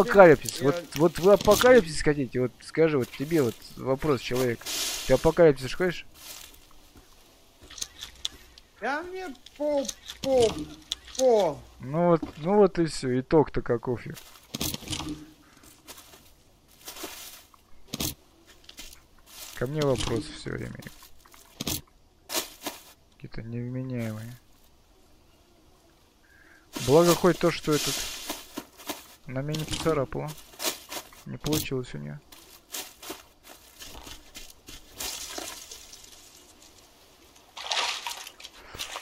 апокалипсис. Вот, вот вы апокалипсис хотите? Вот скажи, вот тебе вот вопрос, человек. Ты апокалипсис хочешь? Да мне по, по, по. Ну вот, ну вот и все. Итог-то каков я. Ко мне вопросы все время. Какие-то невменяемые. Благо хоть то, что этот на меня не поцарапало. Не получилось у нее.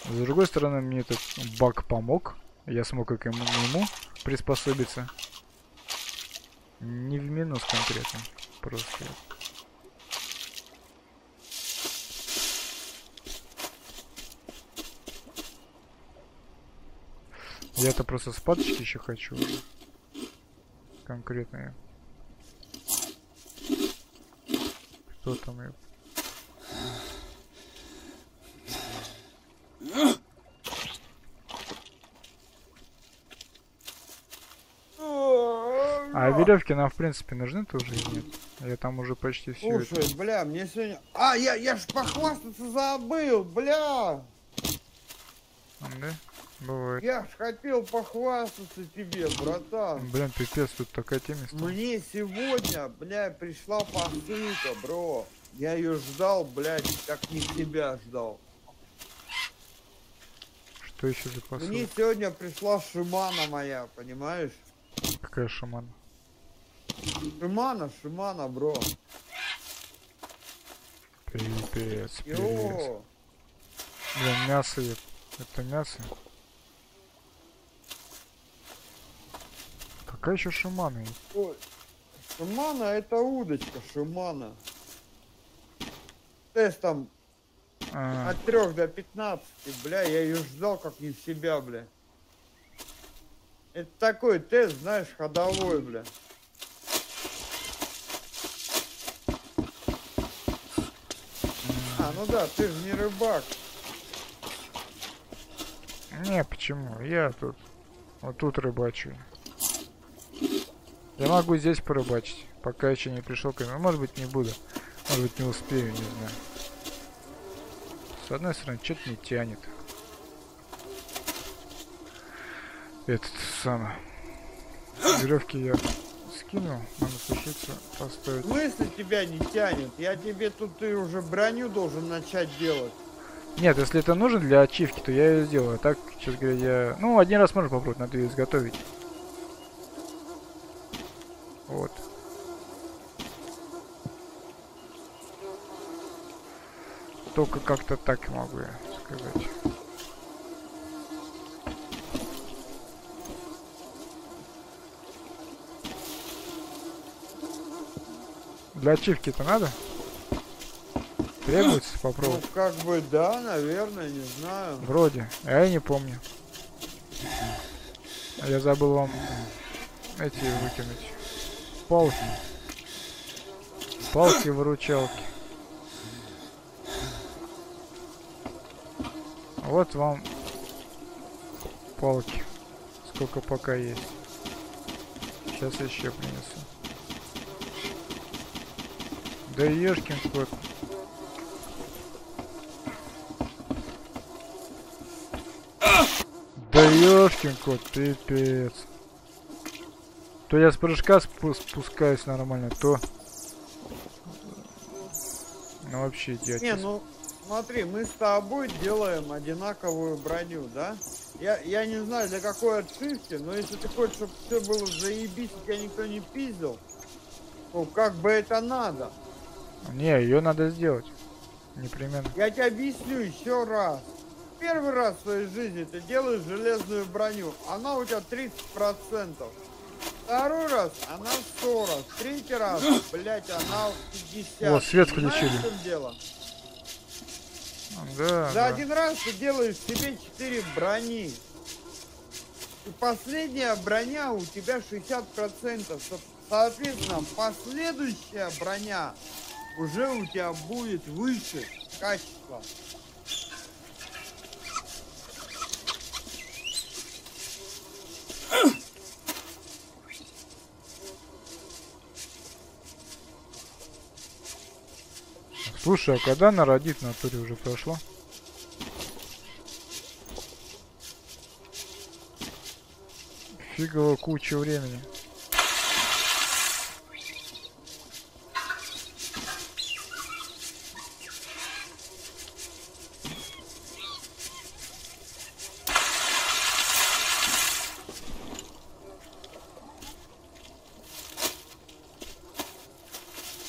С другой стороны, мне этот баг помог. Я смог как ему, ему приспособиться. Не в минус конкретно. Просто. Я-то просто спадочки еще хочу. Конкретные. Кто там? Я... А веревки нам в принципе нужны тоже или нет? Я там уже почти все. Слушай, это... бля, мне сегодня. А, я, я ж похвастаться забыл, бля! Да? Бывает. Я ж хотел похвастаться тебе, братан. Блин, пипец, тут такая тема. Мне сегодня, бля, пришла посылка, бро. Я ее ждал, блядь, как не тебя ждал. Что еще за посылка? Мне сегодня пришла Шимана моя, понимаешь? Какая Шимана? Шимана, Шимана, бро. Пипец, пипец. Блин, мясо, это мясо. Какая еще шимана есть? Ой, шимана это удочка, шимана. Тест там а. от 3 до 15, бля, я ее ждал как не в себя, бля. Это такой тест, знаешь, ходовой, бля. А, ну да, ты же не рыбак. Не, почему? Я тут, вот тут рыбачу. Я могу здесь порыбачить, пока еще не пришел к нему. Может быть не буду. Может быть не успею, не знаю. С одной стороны, что-то не тянет. Этот самый. Веревки я скинул, надо сушиться, поставить. В смысле тебя не тянет? Я тебе тут ты уже броню должен начать делать. Нет, если это нужно для ачивки, то я ее сделаю. А так, сейчас говоря, я... Ну, один раз можно попробовать, надо ее изготовить. Вот. Только как-то так могу я сказать. Для ачивки-то надо? Требуется попробовать? Ну, как бы да, наверное, не знаю. Вроде. А я не помню. Я забыл вам эти выкинуть палки. Палки-выручалки. Вот вам палки. Сколько пока есть. Сейчас еще принесу. Да ешкин кот. Да ешкин кот, пипец. То я с прыжка спускаюсь нормально, то... Ну вообще идиотизм. Не, ну смотри, мы с тобой делаем одинаковую броню, да? Я, я не знаю для какой отшивки, но если ты хочешь, чтобы все было заебись, тебя никто не пиздил, то как бы это надо. Не, ее надо сделать. Непременно. Я тебе объясню еще раз. Первый раз в своей жизни ты делаешь железную броню, она у тебя 30%. Второй раз она 40, третий раз, блять, она 50. Вот, свет включили. В дело? Да, За да. один раз ты делаешь себе 4 брони. И последняя броня у тебя 60%. Соответственно, последующая броня уже у тебя будет выше качества. Слушай, а когда народит в натуре уже прошло? Фигово куча времени.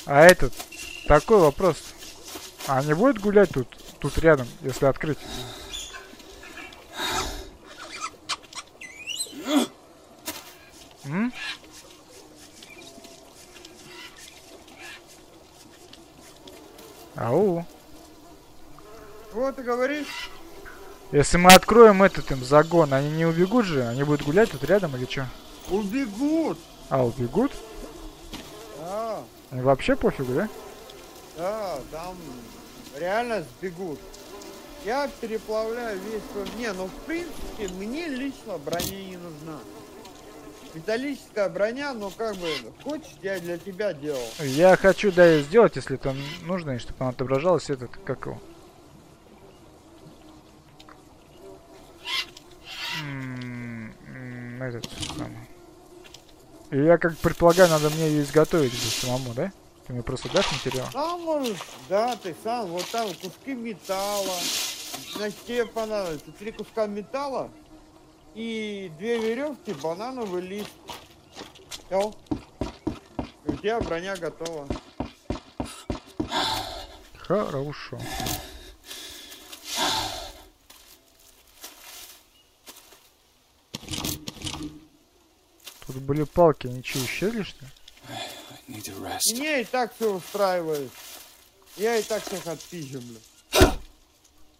А этот, такой вопрос. А не будет гулять тут, тут рядом, если открыть? М? Ау. Вот ты говоришь? Если мы откроем этот им загон, они не убегут же? Они будут гулять тут рядом или что? Убегут! А, убегут? Да, вообще пофигу, да? да, там реально сбегут. Я переплавляю весь свой... Не, ну в принципе, мне лично броня не нужна. Металлическая броня, ну как бы, хочешь, я для тебя делал. Я хочу, да, сделать, если это нужно, и чтобы она отображалась, этот, как его. М, м, Этот самый. И я как предполагаю, надо мне ее изготовить самому, да? Ты мне просто дашь материал? Сам можешь, да, ты сам, вот там куски металла. Значит, тебе понадобится три куска металла и две веревки, банановый лист. Все. У тебя броня готова. Хорошо. Тут были палки, они что, исчезли, что ли? Меня и так все устраивает. Я и так всех отпизжу,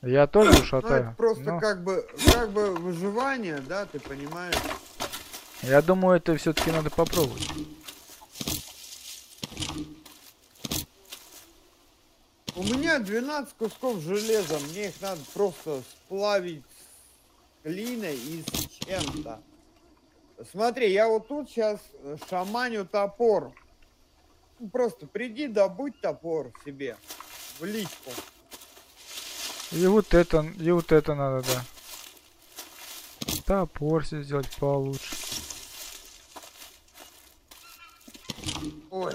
Я тоже Ну, это шатаю. просто но как бы, как бы выживание, да, ты понимаешь? Я думаю, это все-таки надо попробовать. У меня 12 кусков железа, мне их надо просто сплавить с глиной и с чем-то. Смотри, я вот тут сейчас шаманю топор. Просто приди, добудь топор себе в личку. И вот это, и вот это надо, да. Топор себе сделать получше. Ой.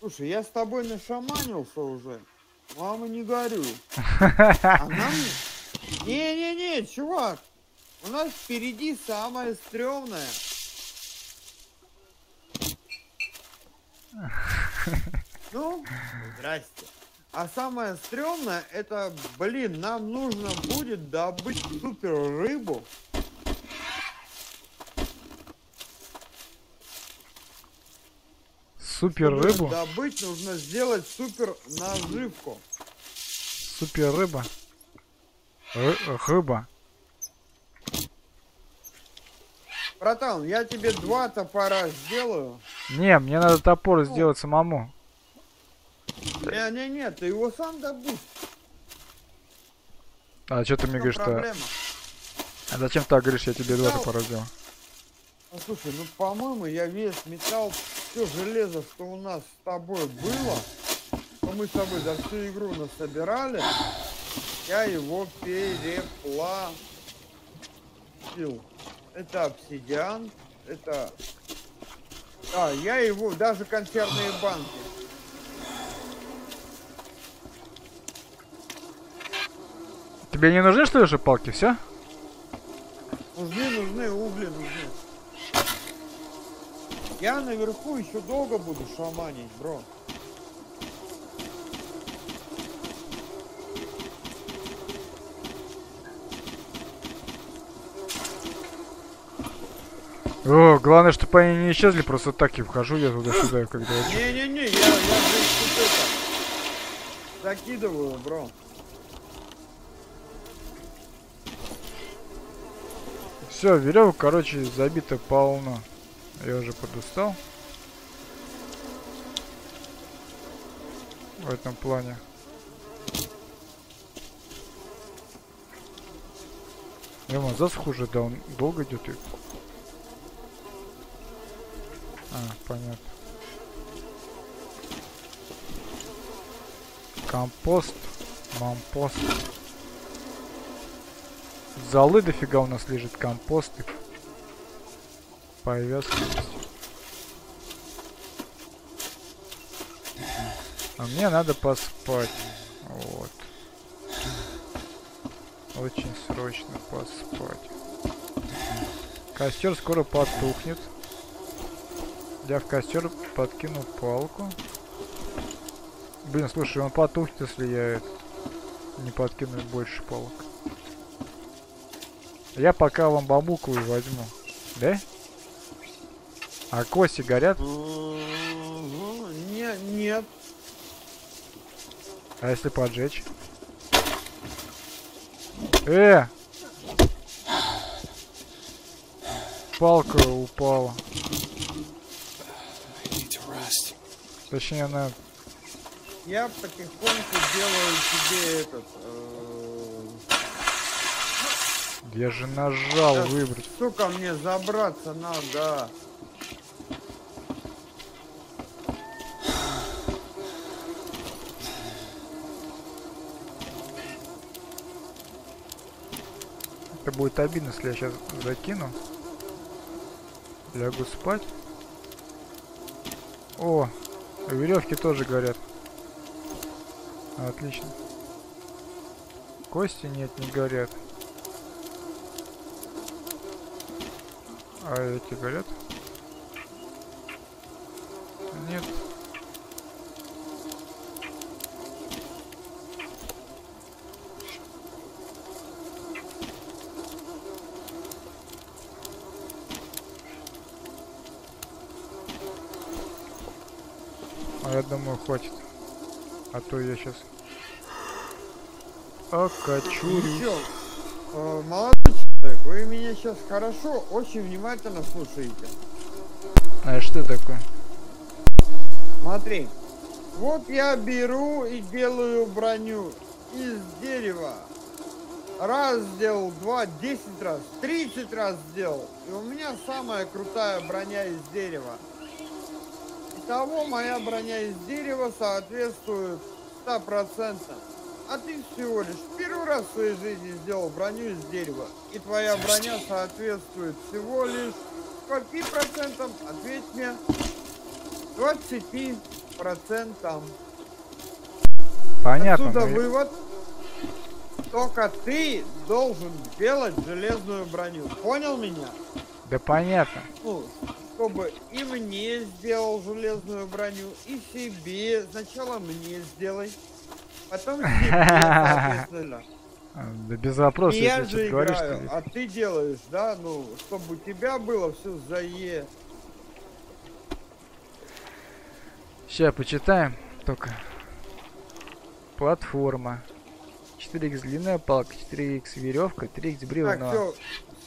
Слушай, я с тобой нашаманился уже. Мама, не горюй. А. Не-не-не, чувак. У нас впереди самое стрёмное. Ну, здрасте. А самое стрёмное, это, блин, нам нужно будет добыть супер рыбу. Супер Чтобы рыбу, Добыть нужно сделать супер наживку. супер рыба. Ры- рыба. Братан, я тебе два топора сделаю. Не, мне надо топор Ну. сделать самому. Не-не-не, ты его сам добудь. А что ты мне Не говоришь, что... А зачем ты так говоришь, я тебе два Металл. топора сделал? Ну, слушай, ну по-моему, я весь металл, все железо, что у нас с тобой было, что мы с тобой за всю игру насобирали, я его переплавил. Это обсидиан, это... А, я его, даже консервные банки. Тебе не нужны, что ли, же палки? Все? Нужны, нужны, угли нужны. Я наверху еще долго буду шаманить, бро. О, главное, чтобы они не исчезли, просто так и вхожу я туда-сюда, когда Не-не-не, я, я закидываю, бро. Все, веревок, короче, забито полно. Я уже подустал. В этом плане. Ема, засух уже, да, он долго идет. и- А, понятно. Компост. Мампост. Золы дофига у нас лежит. Компосты. Повязки. А мне надо поспать. Вот. Очень срочно поспать. Костер скоро потухнет. Я в костер подкину палку. Блин, слушай, он потухнет, если я не подкину больше палок. Я пока вам бамбуковую возьму. Да? А кости горят? Мгм. Не, нет. А если поджечь? Э! Палка упала. Точнее, она... Я потихоньку делаю тебе этот... э, Я же нажал Сейчас, выбрать. Сука, мне забраться надо. Это будет обидно, если я сейчас закину. Лягу спать. О, веревки тоже горят. Отлично. Кости нет, не горят. А эти горят? Нет. А я думаю, хватит. А то я сейчас окочурюсь. Чё, э, молодой человек, вы меня сейчас хорошо, очень внимательно слушаете. А что такое? Смотри, вот я беру и делаю броню из дерева. Раз сделал, два, десять раз, тридцать раз сделал. И у меня самая крутая броня из дерева. Итого моя броня из дерева соответствует 100%. А ты всего лишь первый раз в своей жизни сделал броню из дерева. И твоя броня соответствует всего лишь скольки процентам? Ответь мне. 20 процентам. Понятно. Отсюда но я- вывод. Только ты должен делать железную броню. Понял меня? Да понятно. Ну, чтобы и мне сделал железную броню, и себе. Сначала мне сделай. Потом себе, соответственно. Да без вопросов, я если же что говоришь, играю, ты- а ты делаешь, да? Ну, чтобы у тебя было все за Е. Сейчас почитаем только. Платформа. 4х длинная палка, 4х веревка, 3х Так, бревно. все,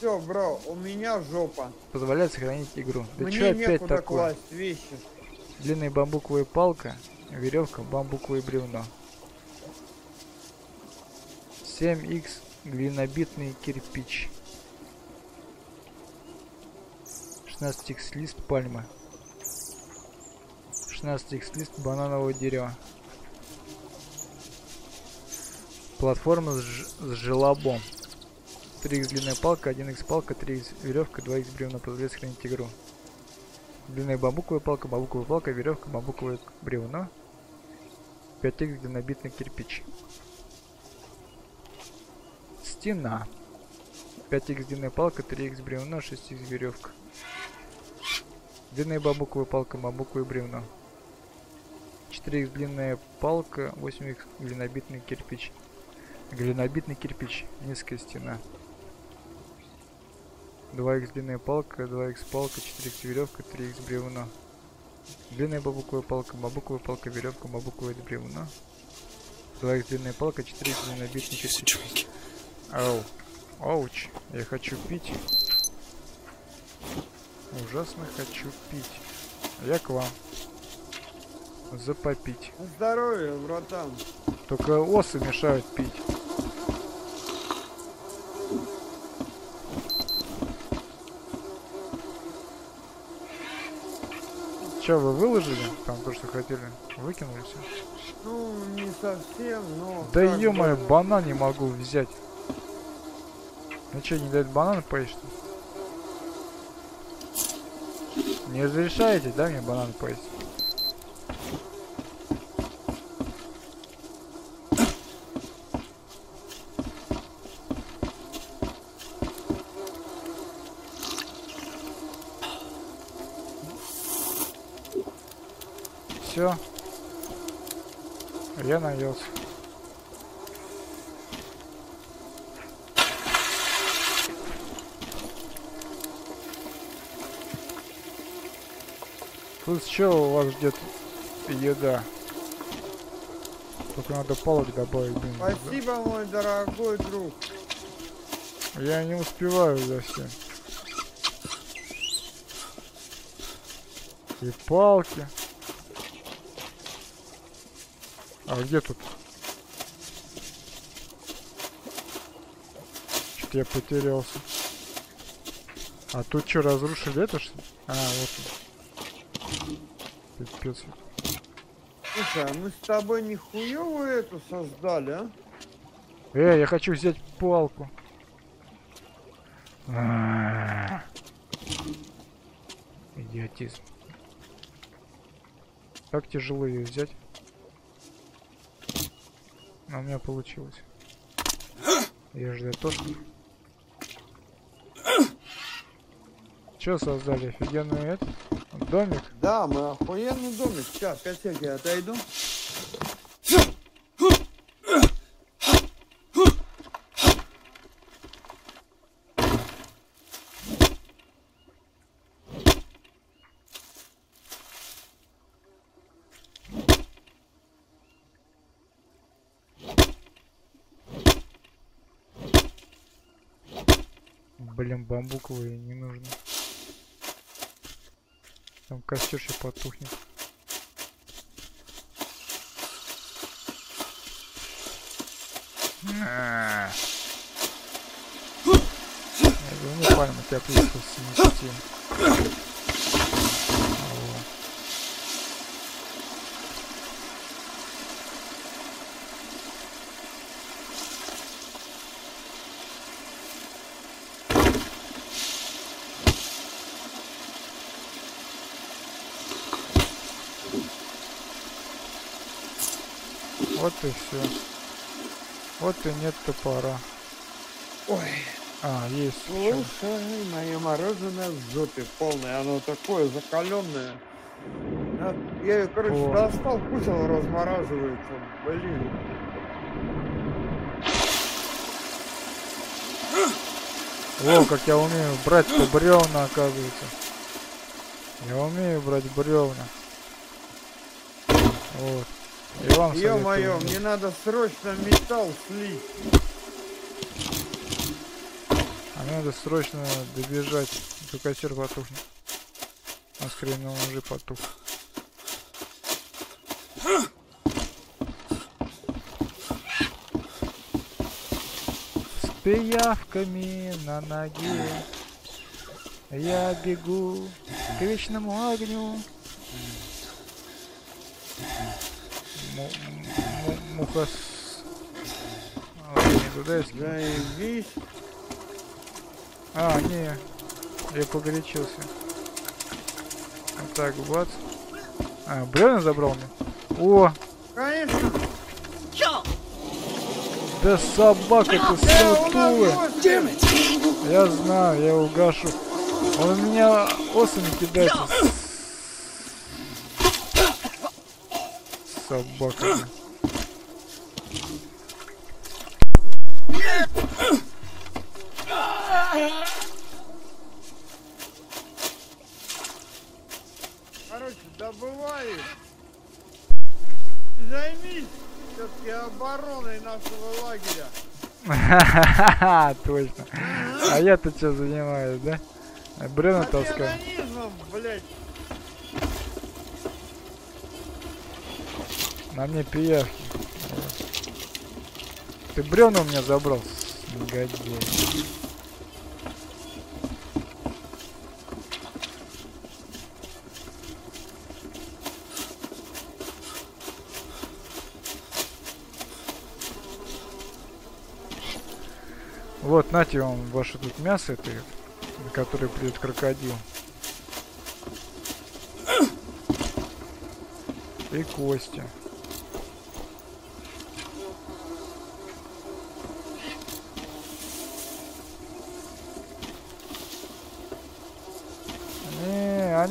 все, бро, у меня жопа. Позволяет сохранить игру. Да Мне что опять такое? класть вещи. Длинная бамбуковая палка, веревка, бамбуковое бревно. 7х глинобитный кирпич. 16х лист пальмы. 16х лист бананового дерева. Платформа с, с желобом. 3х длинная палка, 1х палка, 3х веревка, 2х бревна позволяет сохранить игру. Длинная бамбуковая палка, бамбуковая палка, веревка, бамбуковое бревно. 5х длиннобитный кирпич. Стена. 5х длинная палка, 3х бревно, 6х веревка. Длинная бамбуковая палка, бамбуковое бревно. 4х длинная палка, 8х глинобитный кирпич. Глинобитный кирпич, низкая стена. 2х длинная палка, 2х палка, 4х веревка, 3х бревно. Длинная бамбуковая палка, бамбуковая палка, веревка, бамбуковое бревно. 2х длинная палка, 4х глинобитный Use a кирпич. drink. Ау. Ауч. Я хочу пить. Ужасно хочу пить. Я к вам. За попить. На здоровье, братан. Только осы мешают пить. Че, вы выложили? Там то, что хотели? Выкинули все? Ну, не совсем, но... Да ё-моё, бы- банан не могу взять. Ну что, не дает банан поесть? что? Не разрешаете, да, мне банан поесть? Все. Наелся. Тут что у вас где-то еда? Только надо палок добавить, блин. Спасибо, мой дорогой друг. Я не успеваю за всем. И палки. А где тут? Что-то я потерялся. А тут что, разрушили это что ли? А, вот он. Пипец. Слушай, а мы с тобой не хуёвую эту создали, а? Э, я хочу взять палку. А. Идиотизм. Как тяжело ее взять. У меня получилось. Я же то, что... Че создали? Офигенный этот домик? Да, мы охуенный домик. Сейчас, я отойду. Блин, бамбуковые не нужно. Там костер еще потухнет. А. Я не пальма, тебя приехал снести. И все. Вот и нет топора. Ой, А, есть. слушай, мое мороженое в жопе полное. Оно такое закаленное. Я ее, короче, О. достал, оно размораживается. Блин. О, как я умею брать-то бревна, оказывается. Я умею брать бревна. Вот. И вам Ё-моё, мне надо срочно металл слить. А мне надо срочно добежать, до костер потухнет. А скорее он уже потух. С пиявками на ноге Я бегу к вечному огню Му- му- Муха с... Ой, не туда. Заебись. А, не, я погорячился. Вот так, бац. А, бревна забрал мне? О, Конечно. да собака ты сутулая. Я знаю, я его гашу. Он у меня осами кидается. Собака. Короче, добывай их. Займись все-таки обороной нашего лагеря. Ха-ха-ха, точно. А я-то что занимаюсь, да? Бревна таскаю. Блядь. На мне пиявки. Ты бревна у меня забрал, негодяй. Вот, нате вам ваше тут мясо, это, на которое придет крокодил. И кости.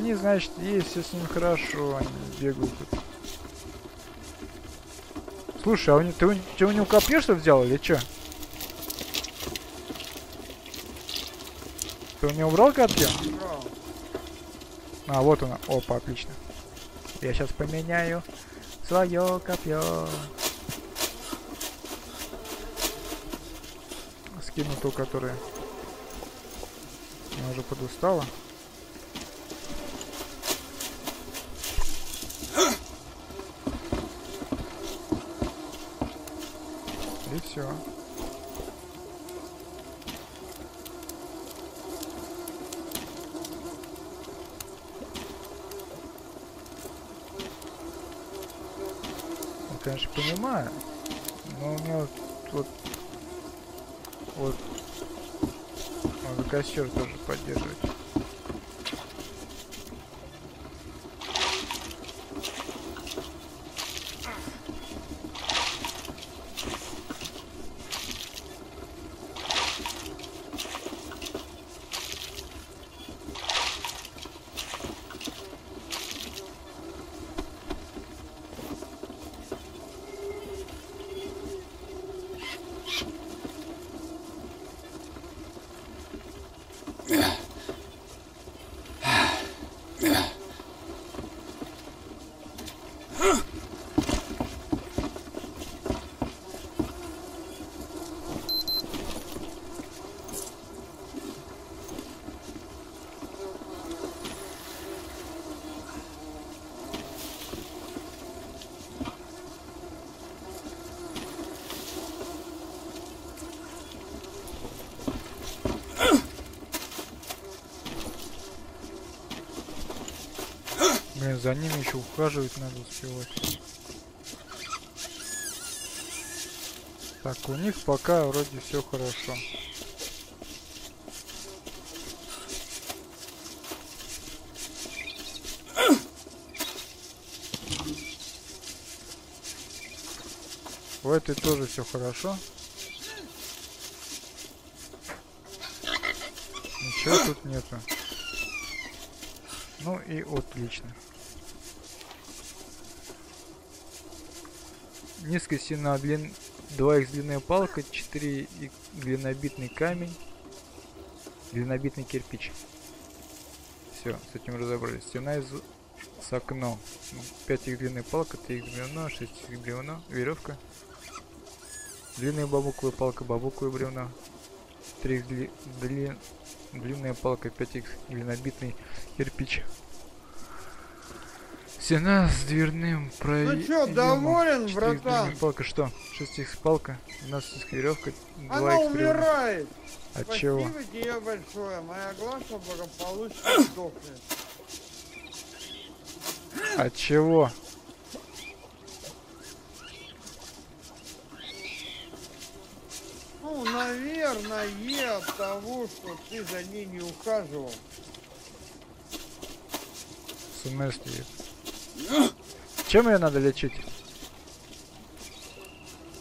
Они, значит, есть, все с ним хорошо, они бегают. Слушай, а у него, ты, ты у него копье что взял или что? Ты у него убрал копье? А, вот оно. Опа, отлично. Я сейчас поменяю свое копье. Скину ту, которая... Она уже подустала. И все. Я, конечно, понимаю, но у меня вот, вот, вот, надо костер тоже поддерживать. Блин, за ними еще ухаживать надо успевать. Так, у них пока вроде все хорошо. У этой тоже все хорошо. Ничего тут нету. Ну и отлично. Низкая стена, длин... 2 х длинная палка, 4 и глинобитный камень, глинобитный кирпич. Все, с этим разобрались. Стена из с окном. 5 х длинная палка, 3 х бревно, 6 х бревно, веревка. Длинная бамбуковая палка, бамбуковое бревно. 3 х дли... дли... длинная палка, 5 х глинобитный кирпич. Стена с дверным проемом. чё, доволен, 4х братан? палка, что? 6 палка, 12 х веревка, 2 Она умирает. От Спасибо чего? тебе большое. Моя глаза благополучно сдохнет. От чего? Ну, наверное, от того, что ты за ней не ухаживал. В смысле? Чем ее надо лечить?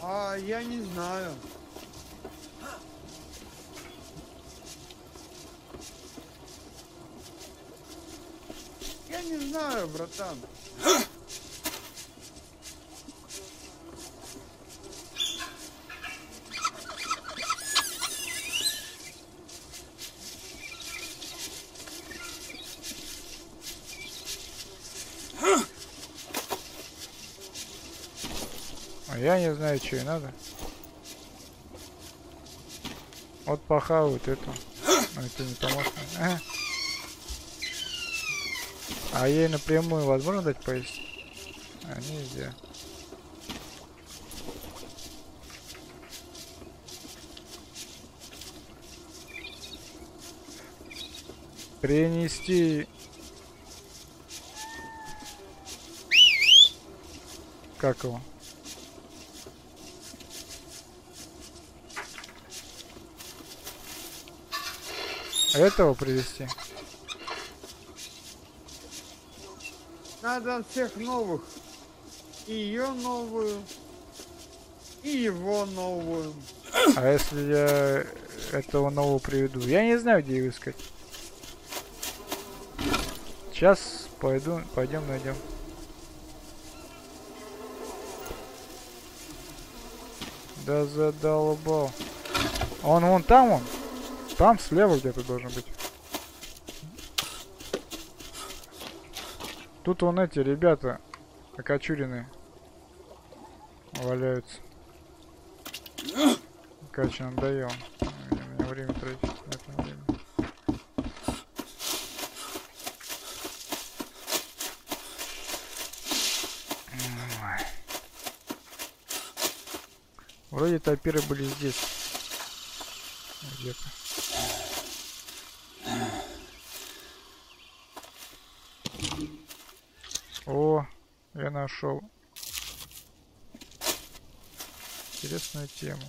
А я не знаю. Я не знаю, братан. А я не знаю, что ей надо. Вот похавают эту. Но это не поможет. А. А ей напрямую возможно дать поесть? А, нельзя. Принести... Как его? Этого привести. Надо всех новых. И ее новую. И его новую. А если я этого нового приведу? Я не знаю, где его искать. Сейчас пойду, пойдем найдем. Да задолбал. Он вон там он. Там слева где-то должен быть. Тут вон эти ребята окочуренные валяются. Короче, надоел. У меня время тратить. Нет время. Вроде топиры были здесь. Где-то. О, я нашел. Интересную тему.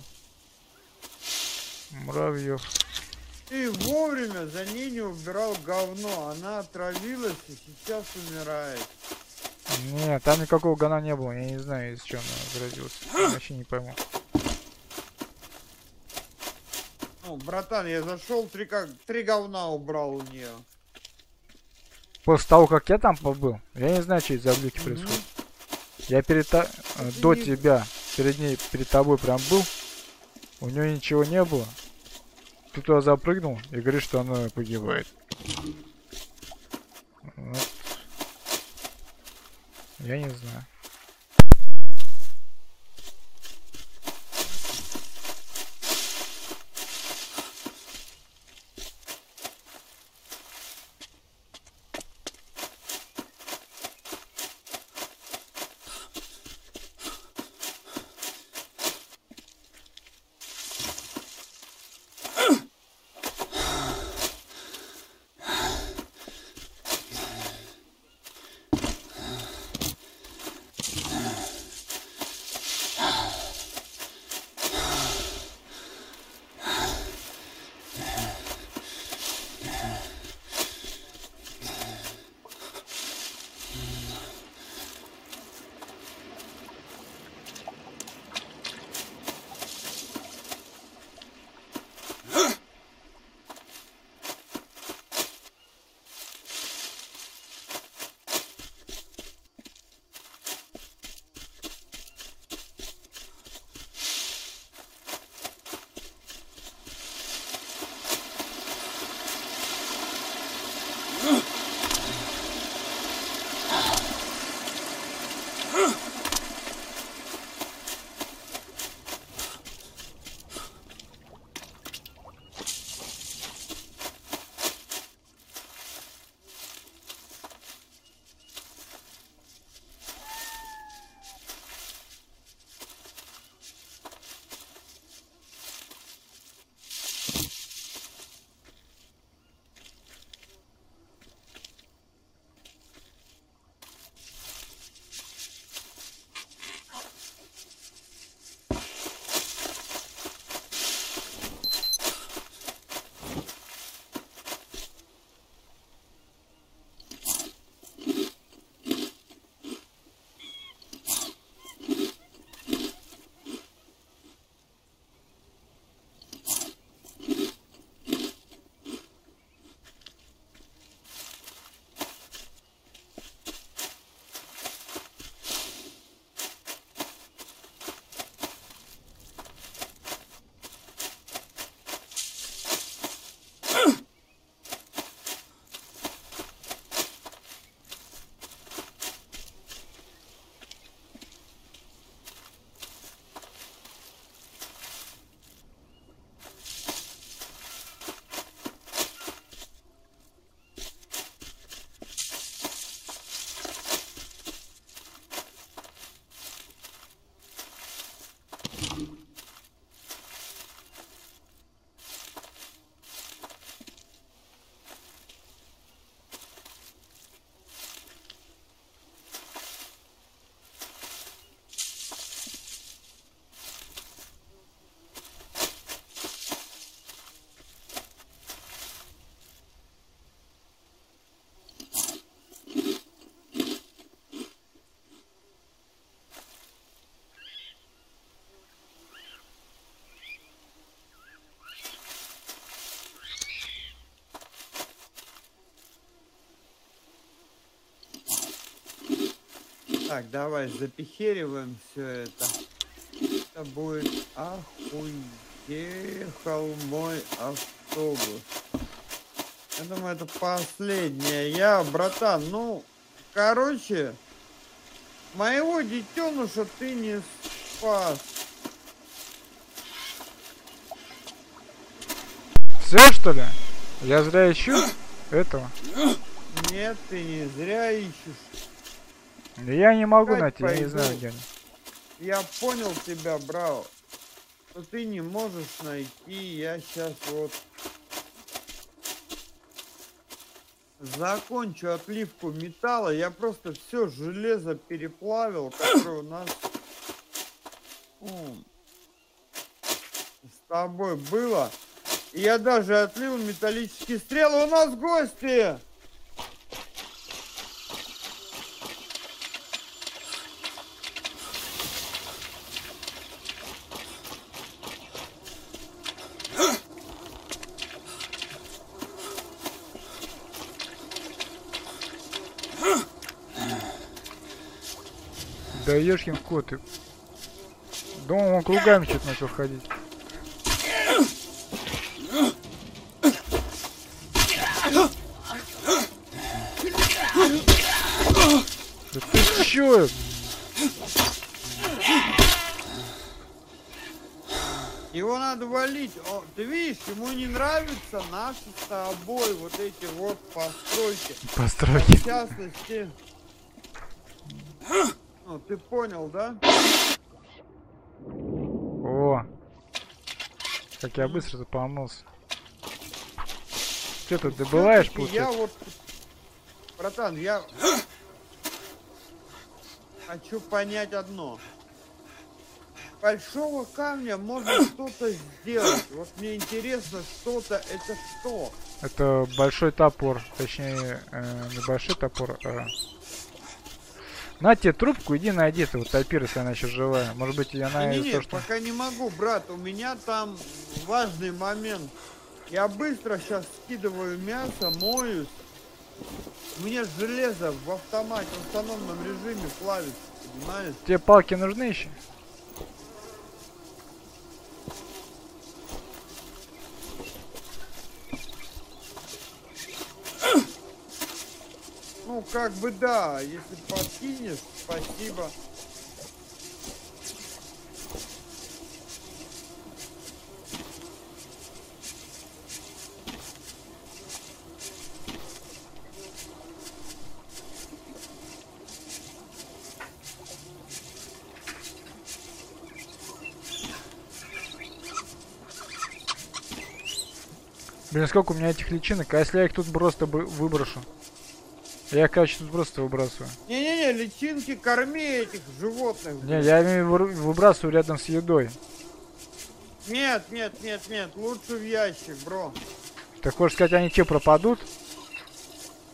Муравьев. Ты вовремя за ней не убирал говно. Она отравилась и сейчас умирает. Нет, там никакого гана не было. Я не знаю, из чего она заразилась. Вообще не пойму. Ну, братан, я зашел, три, как, три говна убрал у нее. После того, как я там побыл, я не знаю, что это за глюки происходят. Я перед та- э, до тебя, перед ней, перед тобой прям был. У нее ничего не было. Ты туда запрыгнул и говоришь, что она погибает. Вот. Я не знаю. Так, давай запихериваем все это. Это будет охуехал мой автобус. Я думаю, это последнее. Я, братан, ну, короче, моего детеныша ты не спас. Все что ли? Я зря ищу этого. Нет, ты не зря ищешь. Да Я не могу Опять найти, я не пойду. знаю где они. Я понял тебя, браво. Но ты не можешь найти. Я сейчас вот закончу отливку металла. Я просто все железо переплавил, которое у нас м, с тобой было. И я даже отлил металлические стрелы. У нас гости! Ешкин кот. ты. Да он кругами что-то начал ходить. Да ты чё? Его надо валить. О, ты видишь, ему не нравятся наши с тобой вот эти вот постройки. Постройки. В частности... Ну, ты понял, да? О. Как я быстро запомнился. Что ты добываешь, Всё-таки Я вот... Братан, я... Хочу понять одно. Большого камня можно что-то сделать. Вот мне интересно, что-то это что? Это большой топор. Точнее, э, небольшой топор. а- На тебе трубку, иди найди этого топир, если она еще живая. Может быть, и она не, из не, то, что... пока не могу, брат. У меня там важный момент. Я быстро сейчас скидываю мясо, моюсь. У меня железо в автомате, в автономном режиме плавится, понимаешь? Тебе палки нужны еще? Ну, как бы да, если подкинешь, спасибо. Блин, сколько у меня этих личинок, а если я их тут просто бы выброшу? Я, короче, тут просто выбрасываю. Не-не-не, личинки, корми этих животных. Не, я имею выбрасываю рядом с едой. Нет, нет, нет, нет, лучше в ящик, бро. Ты хочешь сказать, они че пропадут?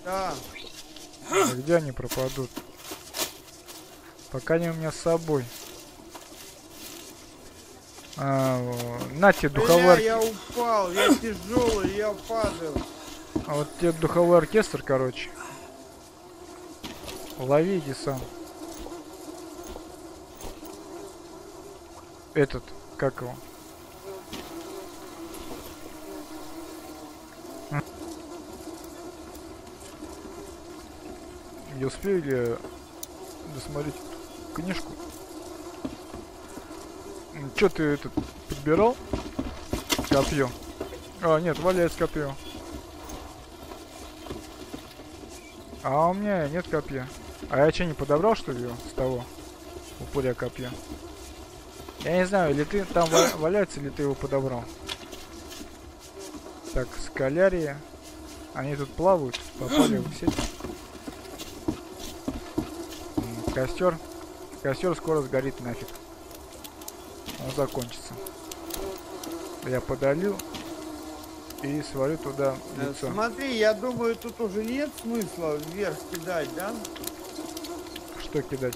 Да. А где они пропадут? Пока они у меня с собой. А, на тебе духовой ор- я упал, я тяжелый, я падаю. А вот тебе духовой оркестр, короче. Лови, сам. Этот, как его? Не успею ли я досмотреть книжку? Че ты этот подбирал? Копье. А, нет, валяется копье. А у меня нет копья. А я что, не подобрал, что ли, с того упыря копья? Я не знаю, или ты там ва- валяется, или ты его подобрал. Так, скалярия. Они тут плавают, попали в сеть. Костер. Костер скоро сгорит нафиг. Он закончится. Я подолил и сварю туда Э, яйцо. Смотри, я думаю, тут уже нет смысла вверх кидать, да? Что кидать?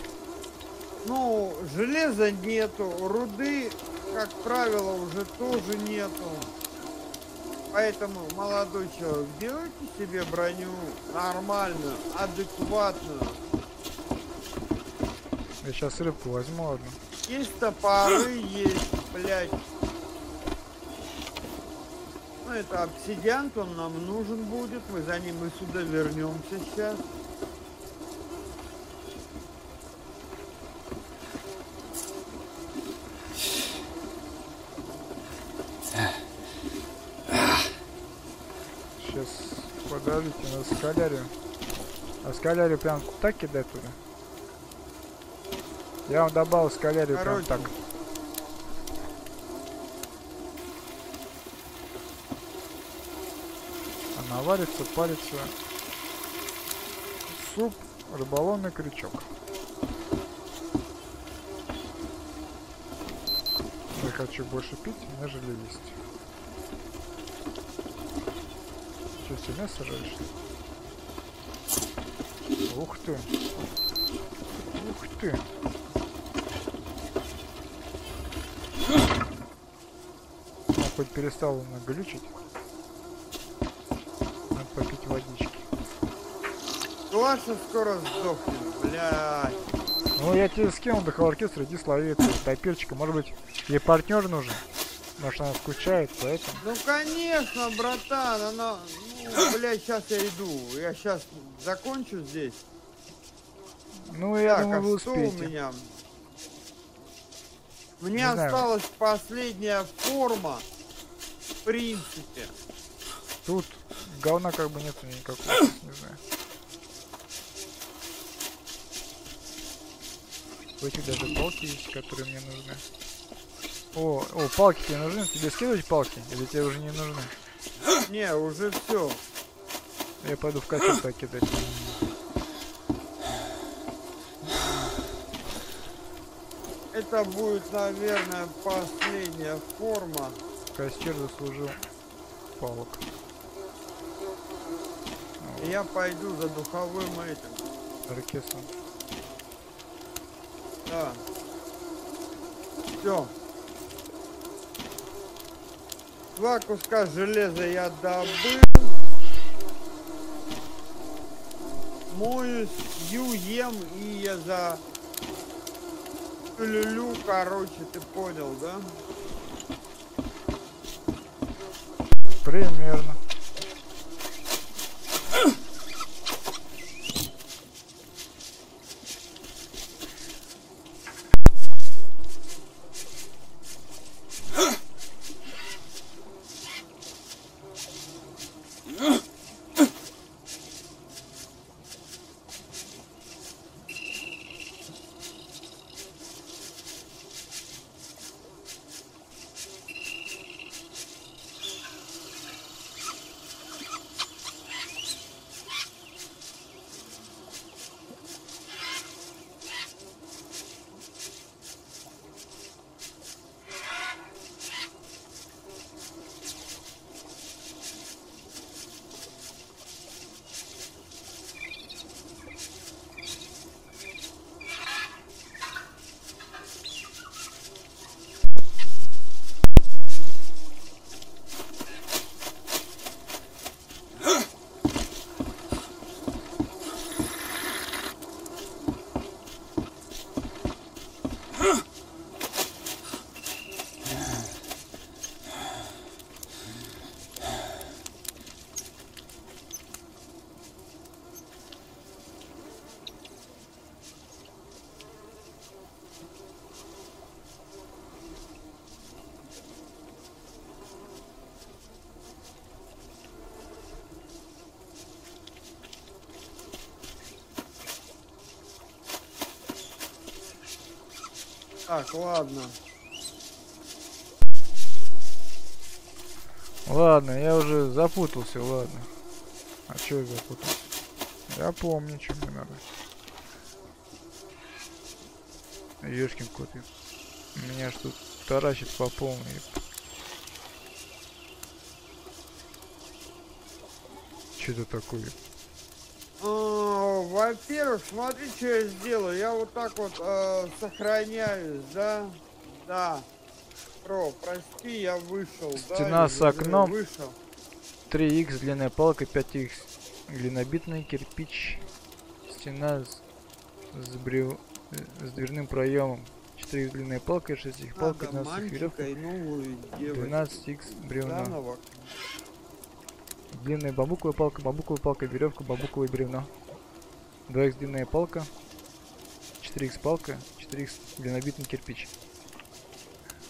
Ну, железа нету, руды, как правило, уже тоже нету. Поэтому, молодой человек, делайте себе броню нормальную, адекватную. Я сейчас рыбку возьму одну. Есть топоры, есть, блядь. Ну, это обсидиан, он нам нужен будет. Мы за ним и сюда вернемся. Сейчас на скалярию. А скалярию прям так кидать туда? Я вам добавил скалярию прям Короче. так. Она варится, парится. Суп, рыболовный крючок. Я хочу больше пить, нежели есть. Что, все мясо жаришь? Ух ты. Ух ты. Он хоть перестал наглючить. Надо попить водички. Глаша скоро сдохнет, блядь. Ну, я тебе скинул до оркестра, иди слови топирчика. Может быть, ей партнер нужен? Может, она скучает, поэтому... Ну, конечно, братан, она... Ну, блядь, сейчас я иду. Я сейчас закончу здесь. Ну, я так, думаю, а вы что у меня? Мне Не знаю. осталась последняя форма. В принципе. Тут говна как бы нету никакого, не знаю. В этих даже палки есть, которые мне нужны. О, о, палки тебе нужны? Тебе скидывать палки? Или тебе уже не нужны? Не, уже все. Я пойду в котел кидать. Это будет, наверное, последняя форма. Костер заслужил палок. Я пойду за духовым этим. Оркестром. Да. Все. Два куска железа я добыл. Моюсь, ю, ем и я за люлю, короче, ты понял, да? Примерно. Так, ладно. Ладно, я уже запутался, ладно. А чё я запутался? Я помню, что мне надо. Ёшкин кот. Меня тут таращит по полной. Чё это такое? Во-первых, смотри, что я сделаю. Я вот так вот э, сохраняюсь, да? Да. Про, прости, я вышел. да, Стена из с окном. Вышел. 3х длинная палка, 5х глинобитный кирпич. Стена с, с брев... э, с дверным проемом. 4 х длинная палка, 6 х палка, Надо 12 х веревка, мальчика и новую девочку. 12 х бревно. Заново. Длинная бамбуковая палка, бамбуковая палка, веревка, бамбуковое бревно. 2 х длинная палка, 4 х палка, 4 х длиннобитный кирпич.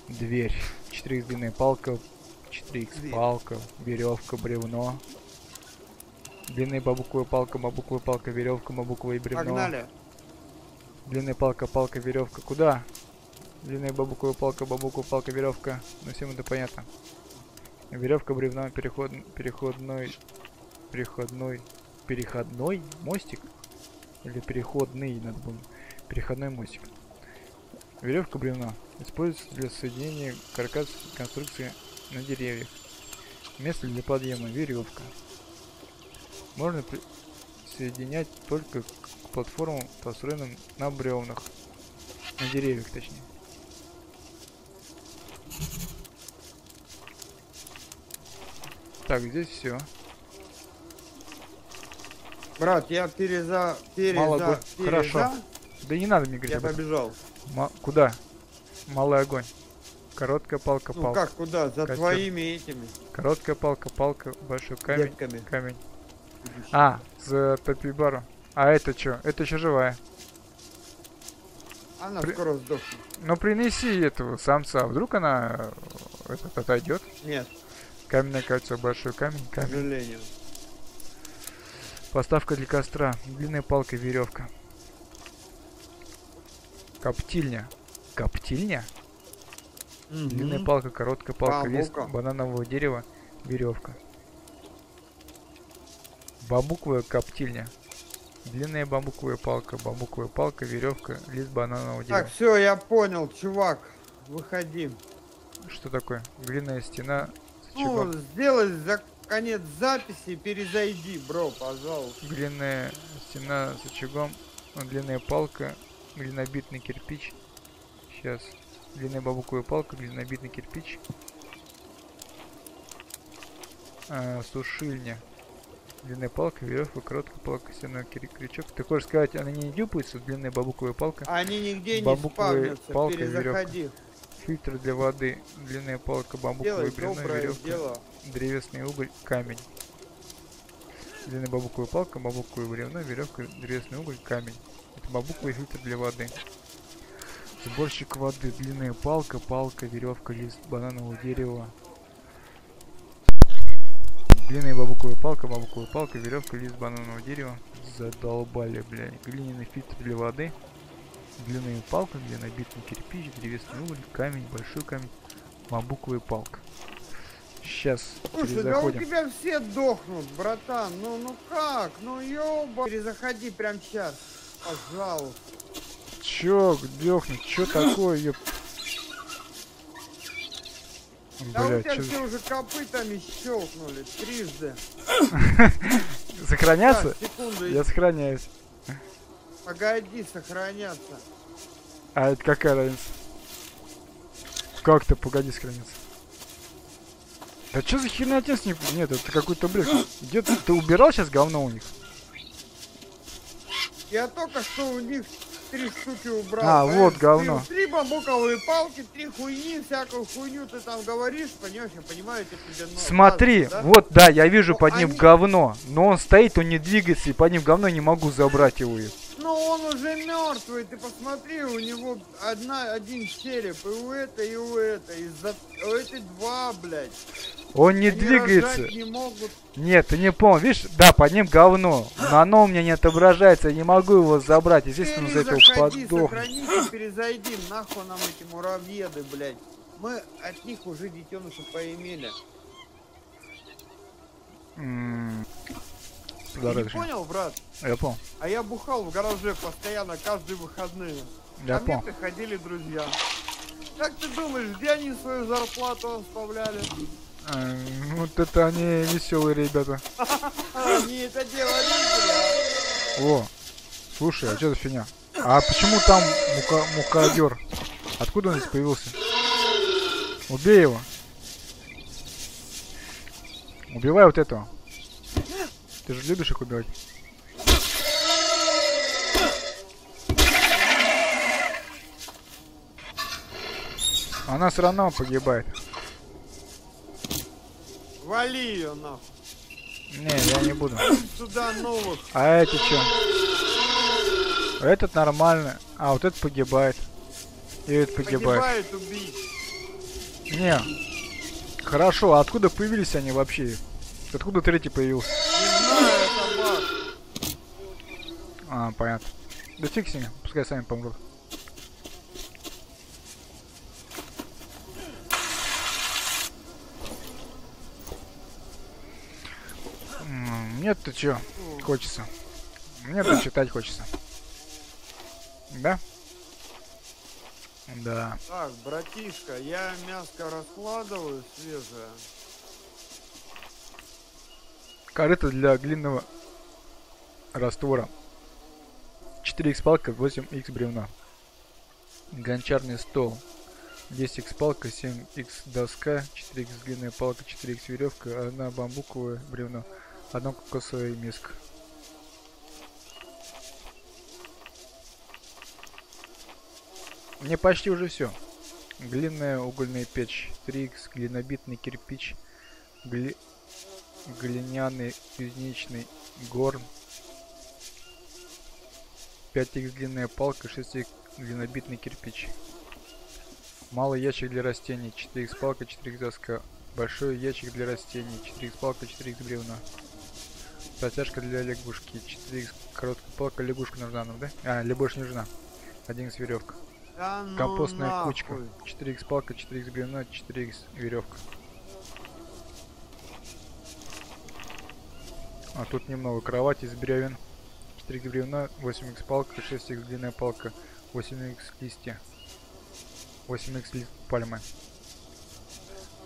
Дверь, 4 х длинная палка, 4 х Дверь. палка, веревка, бревно. Длинная бамбуковая палка, бамбуковая палка, веревка, бамбуковое бревно. Погнали. Длинная палка, палка, веревка. Куда? Длинная бамбуковая палка, бамбуковая палка, веревка. Ну всем это понятно. Веревка, бревно, переход, переходной, переходной, переходной мостик или переходный, надо было, переходной мостик. Веревка, бревно используется для соединения каркас конструкции на деревьях. Место для подъема веревка. Можно соединять только к платформам, построенным на бревнах. На деревьях, точнее. Так, здесь все. Брат, я переза... переза... Мало го- переза... хорошо. Да не надо мне говорить Я побежал. Ма- Куда? Малый огонь. Короткая палка, Ну палка. как, куда? За Костер. твоими этими Короткая палка, палка, большой камень, детками. камень. А, за топибару. А это что? Это еще живая. Она при- скоро сдохнет. Но принеси этого самца. Вдруг она э, этот отойдет. Нет, Каменное кольцо, большой камень, к камень. сожалению. Поставка для костра. Длинная палка, веревка. Коптильня. Коптильня? Длинная Мгм. палка, короткая палка, лист Бамбука. бананового дерева, веревка. Бамбуковая коптильня. Длинная бамбуковая палка, бамбуковая палка, веревка, лист бананового дерева. Так, все, я понял, чувак. Выходи. Что такое? Длинная стена с Ну, сделай за конец записи, перезайди, бро, пожалуйста. Длинная стена с очагом, ну, длинная палка, глинобитный кирпич. Сейчас. Длинная бамбуковая палка, глинобитный кирпич. А, сушильня. Длинная палка, веревка, короткая палка, стенной кир- крючок. Ты хочешь сказать, она не дюпается, длинная бамбуковая палка? Они нигде не Бамбуковая спавнятся, палка, перезаходи. Фильтр для воды, длинная палка, бамбуковое Делай бревно, веревка, дело. древесный уголь, камень. Длинная бамбуковая палка, бамбуковое бревно, веревка, древесный уголь, камень. Это бамбуковый фильтр для воды. Сборщик воды, длинная палка, палка, веревка, лист бананового дерева. Длинная бамбуковая палка, бамбуковая палка, веревка, лист бананового дерева. Задолбали, блядь. Глиняный фильтр для воды. Длинная палка, глинобитный кирпич, древесный уголь, камень, большой камень, бамбуковая палка. Сейчас Слушай, да у перезаходим. тебя все дохнут, братан. Ну, ну как? Ну ёба. Перезаходи прямо сейчас. Пожалуйста. Чё, дёхнуть, чё такое, ёп... Да у Блядь, тебя чё... все уже копытами щелкнули трижды. Сохраняться? Так, секунду, Я сохраняюсь. Погоди, сохраняться. А это какая разница? Как то погоди сохраниться? Да чё за херня текст не... Нет, это какой-то бред. Где ты, ты убирал сейчас говно у них? Я только что у них три штуки убрал. А, понимаешь? вот Ты говно. Три бамбуковые палки, три хуйни, всякую хуйню ты там говоришь, понимаешь, я понимаю, это тебе ну, Смотри, важно, да? вот, да, я вижу Ну, под ним они- говно. Но он стоит, он не двигается, и под ним говно не могу забрать его. Ну он уже мертвый, ты посмотри, у него одна, один череп, и у этой, и у этой, из-за у этой два, блядь. Он не Они двигается. не могут. Нет, ты не понял, видишь, да, под ним говно, но оно у меня не отображается, я не могу его забрать, естественно, из-за этого подох. и перезайди, нахуй нам эти муравьеды, блядь. Мы от них уже детеныши поимели. М, Ты не понял, брат? Я понял, А я бухал в гараже постоянно, каждые выходные. я Ко мне понял. приходили друзья. Как ты думаешь, где они свою зарплату оставляли? Э, Вот это они веселые ребята. Они это делали. О, слушай, а что за фигня? А почему там мука мукадер? Откуда он здесь появился? Убей его. Убивай вот этого. Ты же любишь их убивать? Она все равно погибает. Вали ее нахуй. Не, я не буду. Сюда новых. А эти что? Этот нормально. А вот этот погибает. И этот погибает. Погибает убить. Не. Хорошо, а откуда появились они вообще? Откуда третий появился? А, понятно. Да фиг с ними, пускай сами помрут. М, Мне-то чё хочется? Мне-то читать хочется. Да? Да. Так, братишка, я мяско раскладываю свежее. Корыто для глиняного раствора. 4х палка, 8х бревна. Гончарный стол. 10х палка, 7х доска, 4х длинная палка, 4х веревка, одна бамбуковое бревно, одна кокосовая миска. Мне почти уже все. Глиняная угольная печь, 3х, глинобитный кирпич, гли... глиняный кузнечный горн, 5х длинная палка, 6х глинобитный кирпич. Малый ящик для растений, 4х палка, 4х доска. Большой ящик для растений, 4х палка, 4х бревна. Протяжка для лягушки, 4х короткая палка, лягушка нужна нам, да? А, больше не нужна. 1х веревка. Да ну Компостная нахуй. кучка, 4х палка, 4х бревна, 4х веревка. А тут немного кровати из бревен. 4х бревна, 8х палка, 6х длинная палка, 8х листья. 8х лист пальмы.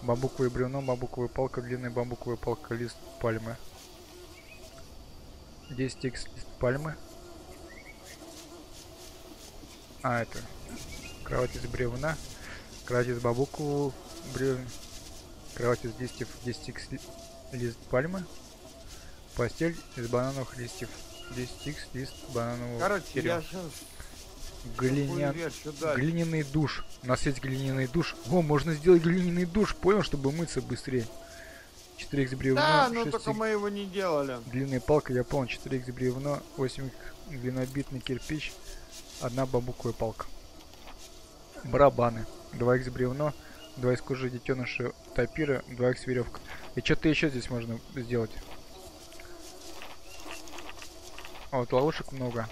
Бамбуковое бревно, бамбуковая палка, длинная бамбуковая палка, лист пальмы. 10х лист пальмы. А, это кровать из бревна, кровать из бамбукового бревна, кровать из листьев 10х ли- лист пальмы, постель из банановых листьев 10х лист бананового Короче, я сейчас дальше? Глиняный душ. У нас есть глиняный душ. О, можно сделать глиняный душ, понял, чтобы мыться быстрее. 4х бревна, Да, но 6х только мы его не делали. длинная палка, я понял, 4х бревно, 8 глинобитный кирпич, одна бамбуковая палка. Барабаны. 2х бревно, 2 из кожи детеныша тапира, 2х веревка. И что-то еще здесь можно сделать. А вот ловушек много.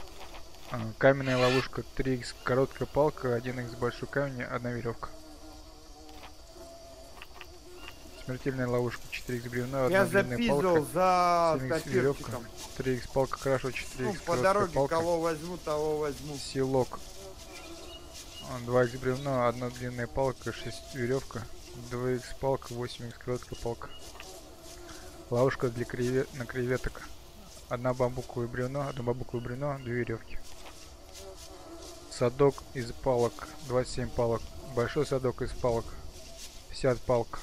А, Каменная ловушка 3х короткая палка, 1х большой камень, одна веревка. Смертельная ловушка 4х бревна, одна Я длинная палка. за 7х веревка, топирчиком. 3х палка хорошо, 4х Ну, по дороге палка, кого возьму, того возьму. силок. 2х бревно, одна длинная палка, 6 веревка, 2х палка, 8х короткая палка. Ловушка для креве... на креветок. Одна бамбуковое бревно, одно бамбуковое бревно, две веревки. Садок из палок, 27 палок. Большой садок из палок, 50 палок.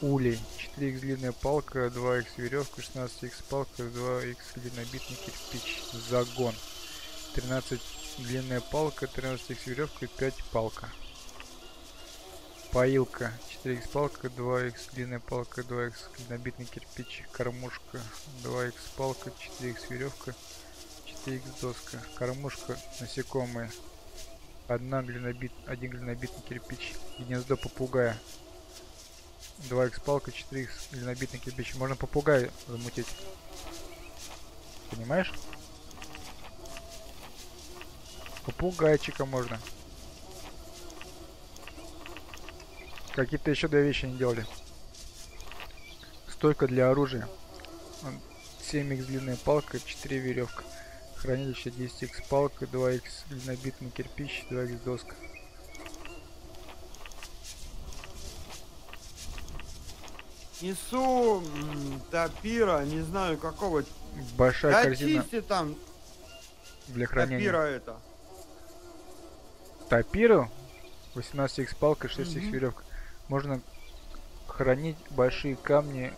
Улей, 4х длинная палка, 2х веревка, 16х палка, 2х длиннобитный кирпич. Загон. 13 длинная палка, 13х веревка и 5 палка. Поилка. 4х палка, 2х длинная палка, 2х длиннобитный кирпич. Кормушка. 2х палка, 4х веревка, 4х доска. Кормушка. Насекомые. Одна глинобит, один глинобитный кирпич. Гнездо попугая. 2х палка, 4х глинобитный кирпич. Можно попугая замутить. Понимаешь? Попугайчика можно. Какие-то еще две вещи не делали. Стойка для оружия. 7х длинная палка, 4 веревка. Хранилище 10х палка, 2х длиннобитный кирпич, 2х доска. Несу м, топира, не знаю какого. Большая Да корзина чисти там для хранения. топира это. Топиру 18х палка, 6х Мгм. веревка. Можно хранить большие камни,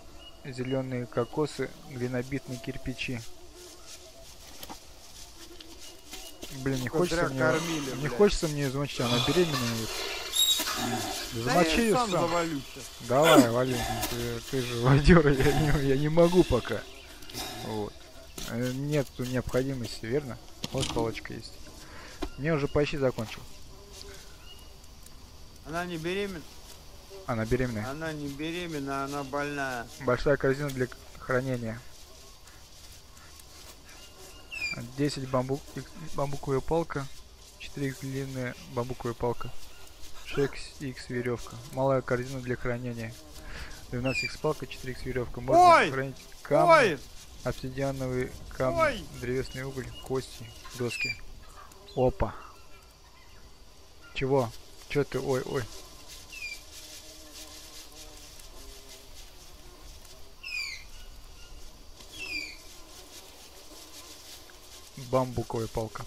зеленые кокосы, глинобитные кирпичи. Блин, не хочется мне... кормили, не блядь. хочется мне ее замочить, она беременная. Замочи ее сам. Давай, вали. Ты, ты же водера, я не, я не могу пока. Вот. Э, Нет необходимости, верно? Вот палочка есть. Мне уже почти закончил. Она не беременна. Она беременная. Она не беременна, она больная. Большая корзина для хранения. 10 бамбук, бамбуковая палка. 4 длинная бамбуковая палка. 6 x веревка. Малая корзина для хранения. 12 x палка, 4 x веревка. Можно Ой! хранить камни, Ой! обсидиановые камни, Ой! древесный уголь, кости, доски. Опа. Чего? Чё ты? Ой, ой. Бамбуковая палка.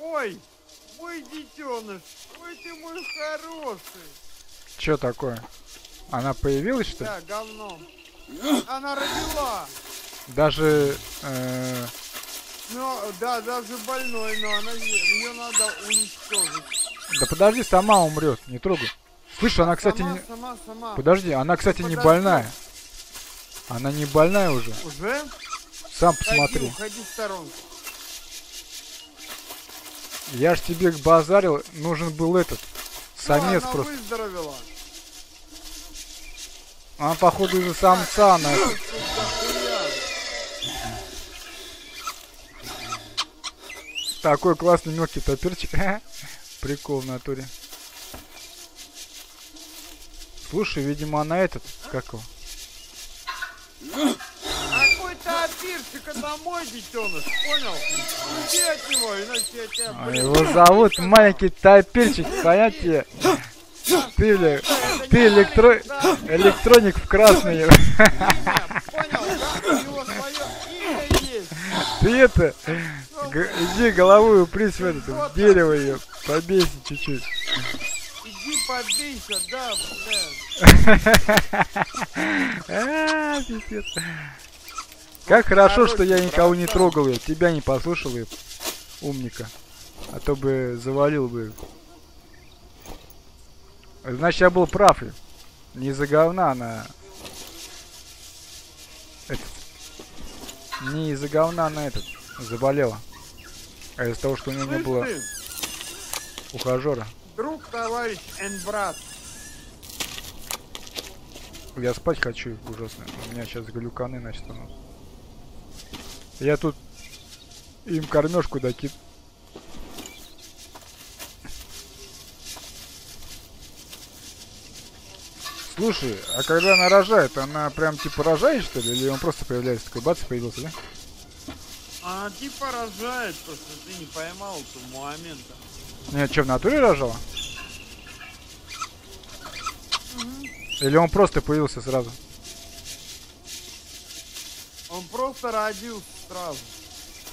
Ой! Мой детеныш! Ой, ты мой хороший! Чё такое? Она появилась что ли? Да, говно. Она родила! Даже э, Ну, да, даже больной, но она ее надо уничтожить. да подожди, сама умрет, не трогай. Слышь, она, кстати, сама, не... сама, сама. подожди, она, кстати, не подожди. больная. Она не больная уже. Уже? Сам Ходи, посмотри. уходи в сторонку. Я ж тебе базарил, нужен был этот самец Ну, она просто. выздоровела. Она походу из-за самца на это. Такой классный мелкий топерчик. Прикол в натуре. Слушай, видимо, она этот, как его? Какой-то опирчик, это мой детеныш, понял? Уйди от него, иначе я тебя, А Его зовут маленький топерчик, понятие? Ты, бля, ты электро... электроник в красный. имя, понял, да? У него свое имя есть. Ты это, г- иди головой упрись в это, в дерево ее, побейся чуть-чуть. Побейся, да, блядь. А. Как хорошо, что я никого не трогал, я тебя не послушал, я умника. А то бы завалил бы. Значит, я был прав. Не из-за говна она... Этот... Не из-за говна она этот заболела. А из-за того, что у нее не было ухажера. Друг, товарищ, and брат. Я спать хочу ужасно. У меня сейчас глюканы настанут. Я тут им кормежку докид. Слушай, а когда она рожает, она прям типа рожает что ли? Или он просто появляется такой, бац, и появился, да? Она типа рожает, просто ты не поймал этого момента. Нет, что, в натуре рожала? Или он просто появился сразу? Он просто родился сразу.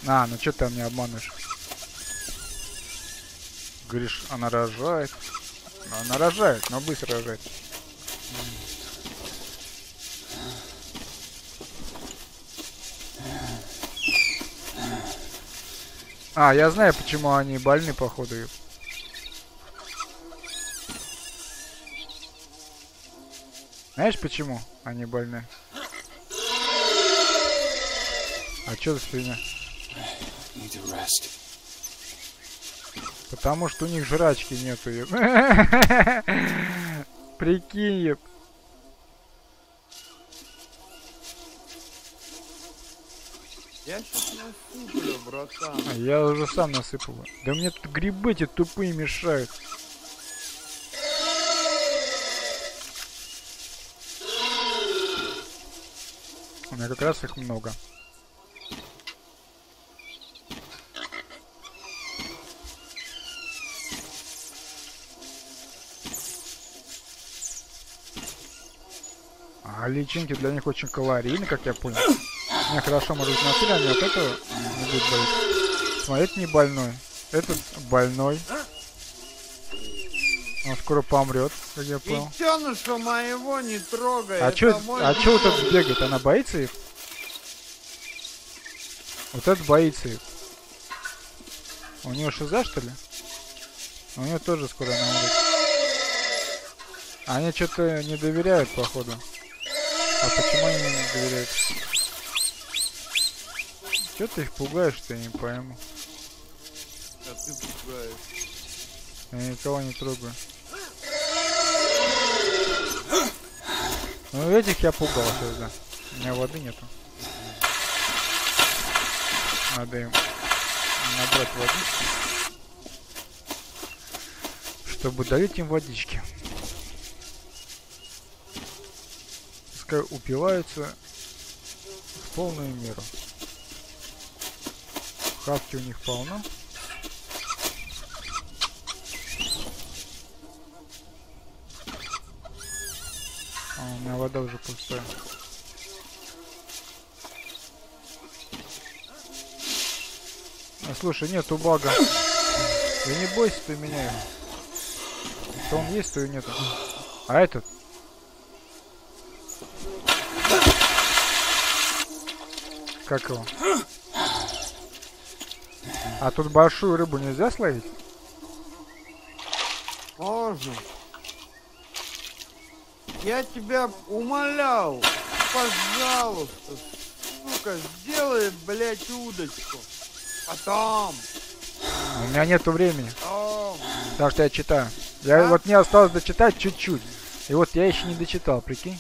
А, ну что ты там не обманываешь? Говоришь, она рожает. Ну, Она рожает, но быстро рожает. А, я знаю, почему они больны, походу. Знаешь, почему они больны? А что за фигня? Потому что у них жрачки нету. Прикинь. Я сейчас насыплю, братан. А Я уже сам насыпал. Да мне тут грибы эти тупые мешают. Меня как раз их много. А личинки для них очень калорийны, как я понял. Не, хорошо, может быть, на сыре они от этого не будут болеть. Смотри, не больной. Этот больной. Он скоро помрет, как я понял. Детеныша моего не трогай. А чё, мой а чё вот тут бегает? Она боится их? Вот этот боится их. У него шиза, что ли? У него тоже скоро она умрет. Они что-то не доверяют, походу. А почему они не доверяют? Че ты их пугаешь, что я не пойму. А ты пугаешь. Я никого не трогаю. Ну этих я пугал сейчас, да. У меня воды нету. Надо им набрать водички. Чтобы долить им водички. Пускай упиваются в полную меру. Хавки у них полно. Меня вода уже пустая. А, слушай, нету бага. Да не бойся его. То он есть, то и нету. А этот? Как его? А тут большую рыбу нельзя словить? Можно. Я тебя умолял, пожалуйста, сука, сделай, блядь, удочку. Потом, У меня нету времени. потом. Потому что я читаю. Я А? вот мне осталось дочитать чуть-чуть. И вот я еще не дочитал, прикинь.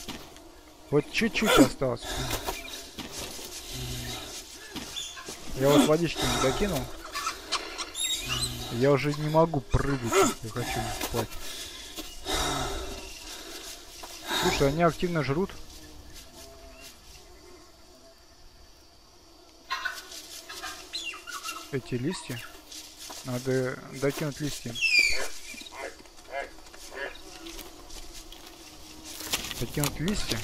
Вот чуть-чуть осталось. Я вот водички не докинул. Я уже не могу прыгать, я хочу спать. Слушай, они активно жрут. Эти листья. Надо докинуть листья. Докинуть листья.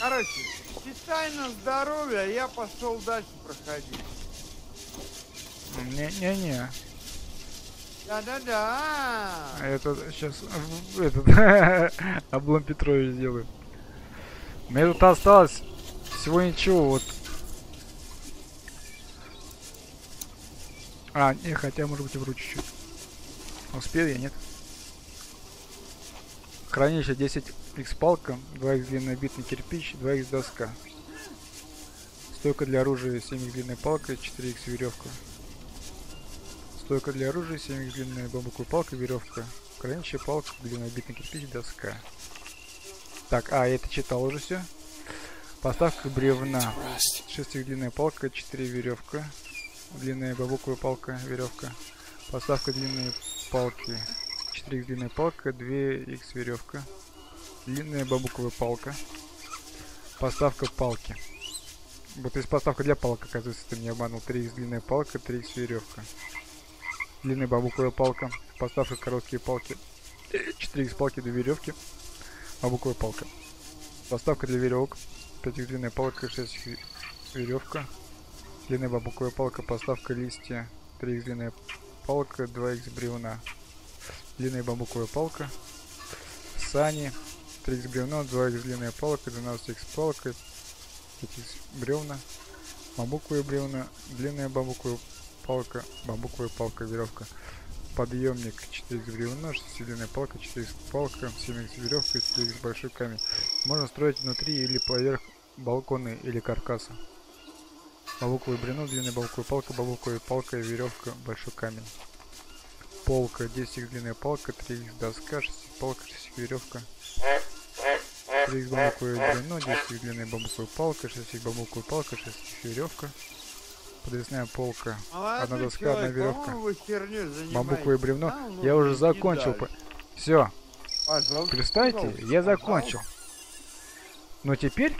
Короче, читай на здоровье, а я пошел дальше проходить. Не-не-не. Да-да-да. Это сейчас этот облом Петрович сделаю. Мне тут осталось всего ничего, вот. А, не, хотя, может быть, вру чуть-чуть. Успел я, нет? Хранилище 10 x палка, 2 x длиннобитный кирпич, 2 x доска. Стойка для оружия 7 x длинная палка, 4 x веревка. Стойка для оружия, 7 x длинная бамбуковая палка, веревка. Хранилище палка, длиннобитный кирпич, доска. Так, а, я это читал уже все. Поставка бревна. Rest. 6 их длинная палка, 4 веревка. Длинная бамбуковая палка, веревка. Поставка длинной палки. 4 их длинная палка, 2 x веревка. Длинная бамбуковая палка. Поставка палки. Вот есть поставка для палок, оказывается, ты меня обманул. 3 x длинная палка, 3 x веревка. Длинная бамбуковая палка. Поставка короткие палки. 4 x палки, 2 веревки. Бамбуковая палка. Поставка для веревок. 5 их длинная палка, 6 их веревка. Длинная бамбуковая палка, поставка листья. 3 x длинная палка, 2 x бревна. Длинная бамбуковая палка. Сани. 3 x бревно, 2 x длинная палка, 12 x палка. 5 x бревна. Бамбуковые бревна. Длинная бамбуковая палка, бамбуковая палка, веревка. Подъемник 4 x бревно, 6 длинная палка, 4 x палка, 7 x веревка, 4 x большой камень. Можно строить внутри или поверх балконы или каркаса. Бамбуковое бревно, длинная бамбуковая палка, бамбуковая палка, веревка, большой камень. Полка, 10 их длинная палка, 3 их доска, 6 их палка, 6 их веревка. 3 их бамбуковое бревно, 10 их длинная бамбуковая палка, 6 их бамбуковая палка, 6 их веревка. Подвесная полка, Молодой одна доска, человек, одна веревка. бамбуковое бревно. А, ну, Я уже закончил. дальше. Все, Пожалуйста, представьте, пожалуйста, я пожалуйста. закончил. Но теперь